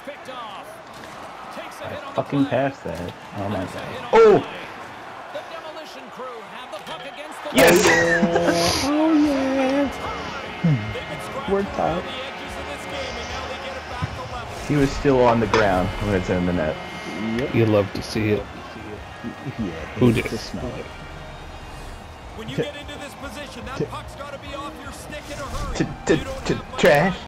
It's picked off. Takes a I hit on fucking passed that. Oh my god. Oh! the demolition crew have the puck against the Yes! Oh yeah. They've been scratching Worked out. He was still on the ground when it's in the net. Yep. You love to see it. Yeah, Who did? to smell it. When you get into this position, that puck's got to be off your stick in a hurry. To, You to, to trash.